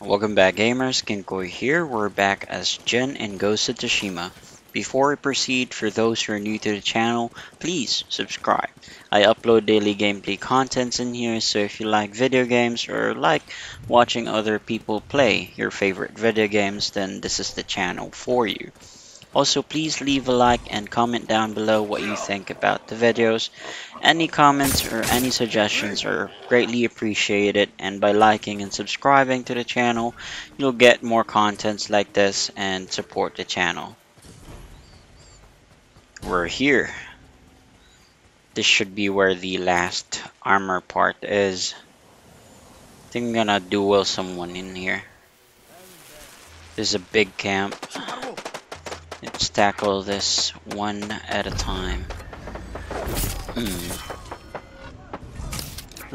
Welcome back gamers, Kenkoy here, we're back as Jin and Ghost of Tsushima. Before we proceed, for those who are new to the channel, please subscribe. I upload daily gameplay contents in here, so if you like video games or like watching other people play your favorite video games, then this is the channel for you. Also, please leave a like and comment down below what you think about the videos. Any comments or any suggestions are greatly appreciated and by liking and subscribing to the channel, you'll get more contents like this and support the channel. We're here. This should be where the last armor part is. I think I'm gonna duel someone in here. There's a big camp. Let's tackle this one at a time. Hmm.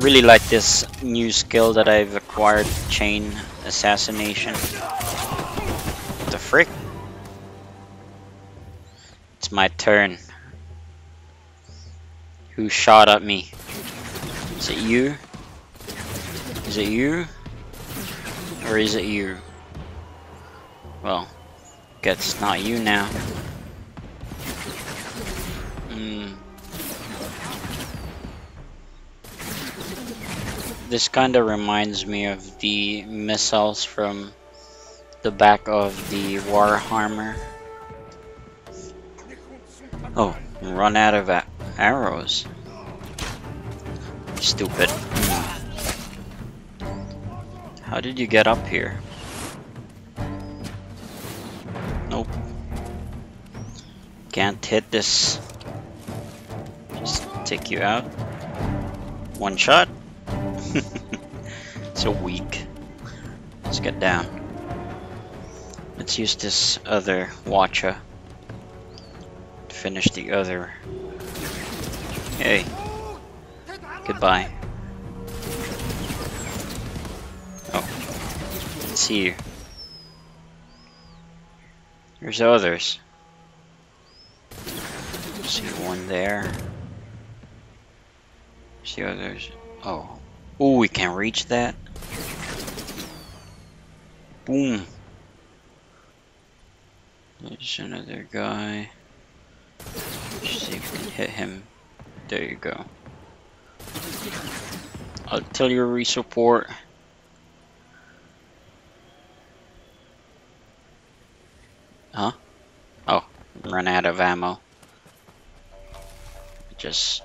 Really like this new skill that I've acquired, Chain Assassination. What the frick? It's my turn. Who shot at me? Is it you? Is it you? Or is it you? Well, it's not you now. Mm. This kinda reminds me of the missiles from the back of the Warhammer. Oh, run out of arrows. Stupid. Mm. How did you get up here? Nope. Can't hit this. Just take you out. One shot. so weak. Let's get down. Let's use this other watcher to finish the other. Hey. Goodbye. Oh. See you. There's others. See one there. See others. Oh. Oh, we can reach that. Boom. There's another guy. see if we can hit him. There you go. I'll tell Artillery support. Huh? Oh, run out of ammo. Just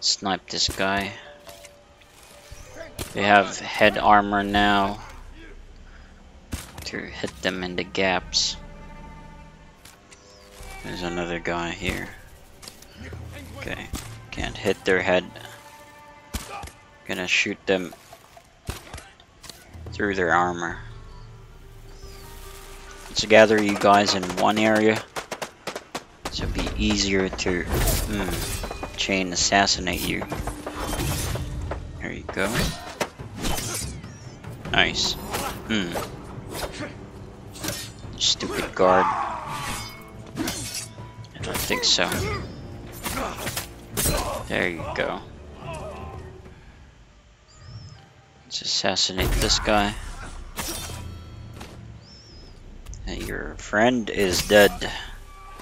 snipe this guy. They have head armor now to hit them in the gaps. There's another guy here. Okay, can't hit their head. Gonna shoot them through their armor. Let's gather you guys in one area. So it'll be easier to hmm, chain assassinate you. There you go. Nice. Hmm. Stupid guard. I don't think so. There you go. Let's assassinate this guy. Your friend is dead.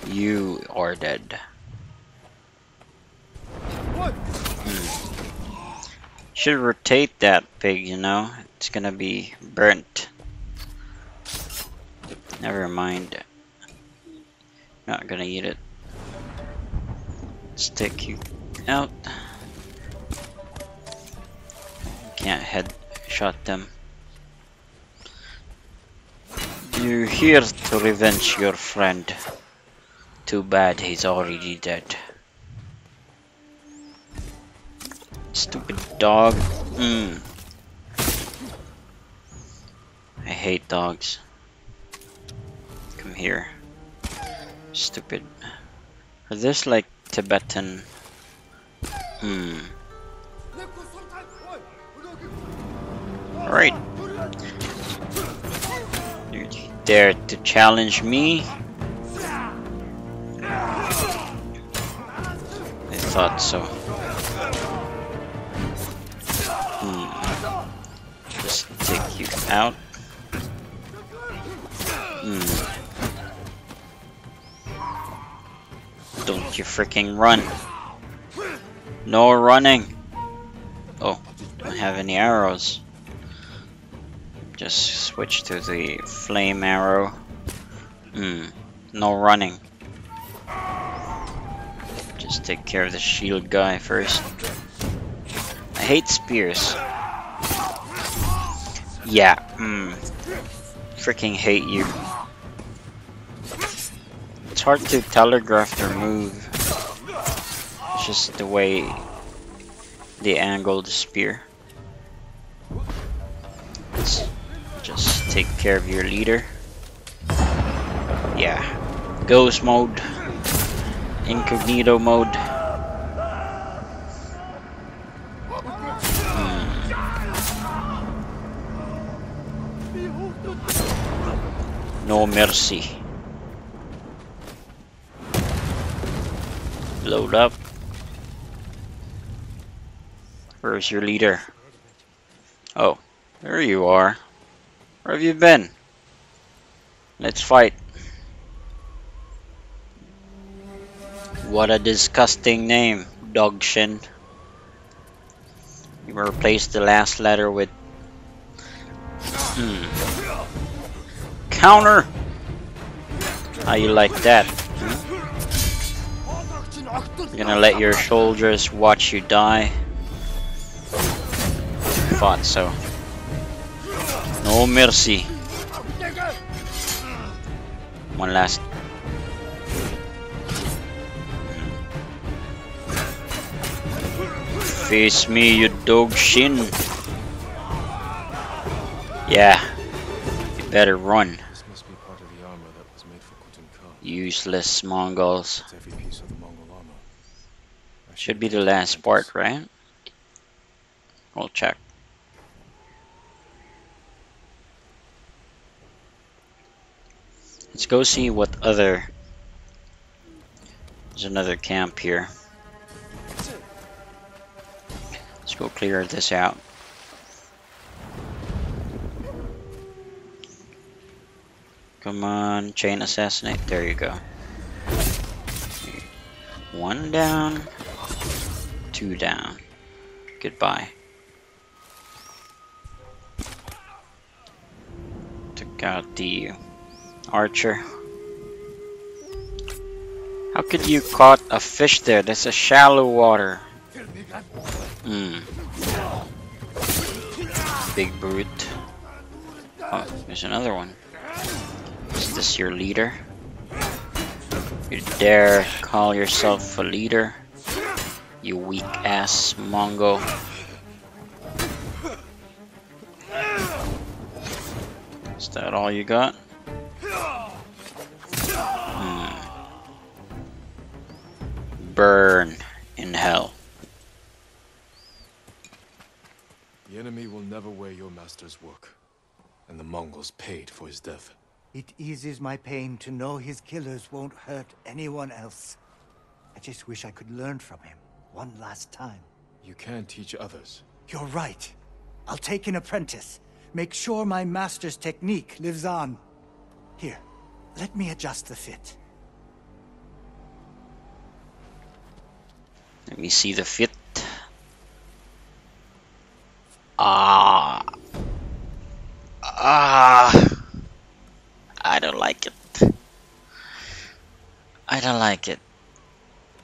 You are dead. Hmm. Should rotate that pig, you know? It's gonna be burnt. Never mind. Not gonna eat it. Stick you out. Can't head shot them. You're here to revenge your friend. Too bad he's already dead. Stupid dog. Mm. I hate dogs. Come here. Stupid. Are this like Tibetan? Hmm. Dare to challenge me? I thought so. Hmm. Just take you out. Hmm. Don't you freaking run. No running. Oh, don't have any arrows. Just switch to the flame arrow. Hmm, no running. Just take care of the shield guy first. I hate spears. Yeah, hmm. Freaking hate you. It's hard to telegraph their move. It's just the way they angle the spear. Just take care of your leader. Yeah. Ghost mode. Incognito mode. Hmm. No mercy. Load up. Where's your leader? Oh, there you are. Where have you been? Let's fight. What a disgusting name, Dogshin. You replace the last letter with hmm. Counter! How you like that? Hmm? You're gonna let your soldiers watch you die? Thought so. No mercy. One last Face me, you dog shin. Yeah. You better run. This must be part of the armor that was made for Khotun Khan. Useless Mongols. It's every piece of the Mongol Should be the last part, right? We'll check. Let's go see what other... There's another camp here. Let's go clear this out. Come on, chain assassinate. There you go. One down, two down. Goodbye. Took out the archer. How could you caught a fish there? That's a shallow water. Hmm. Big brute. Oh, there's another one. Is this your leader? You dare call yourself a leader? You weak ass Mongo. Is that all you got? Burn in hell. The enemy will never wear your master's work. And the Mongols paid for his death. It eases my pain to know his killers won't hurt anyone else. I just wish I could learn from him one last time. You can teach others. You're right. I'll take an apprentice. Make sure my master's technique lives on. Here, let me adjust the fit. Let me see the fit. Ah. Ah. I don't like it. I don't like it.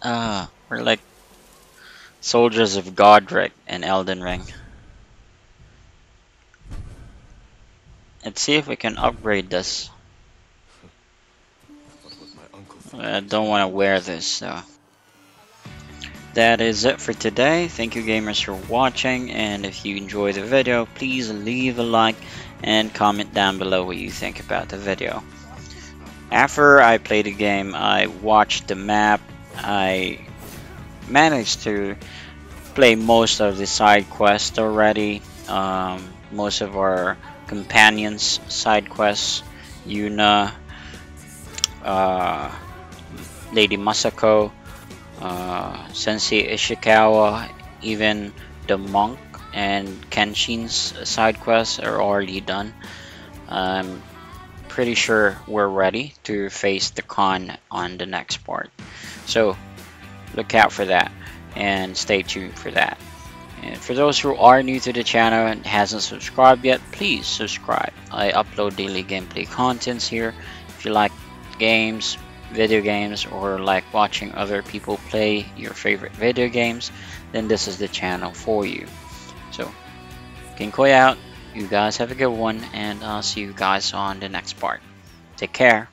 Ah, we're like soldiers of Godrick and Elden Ring. Let's see if we can upgrade this. What would my uncle think? I don't want to wear this, so. That is it for today. Thank you gamers for watching and if you enjoy the video please leave a like and comment down below what you think about the video. After I played the game I watched the map, I managed to play most of the side quests already, um, most of our companions side quests, Yuna, uh, Lady Masako, uh, Sensei Ishikawa, even the monk and Kenshin's side quests are already done. I'm pretty sure we're ready to face the Khan on the next part. So look out for that and stay tuned for that. And for those who are new to the channel and hasn't subscribed yet, please subscribe. I upload daily gameplay contents here. If you like games, video games, or like watching other people play your favorite video games, then this is the channel for you. So, Koi out. You guys have a good one, and I'll see you guys on the next part. Take care.